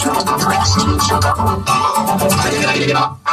Thank you.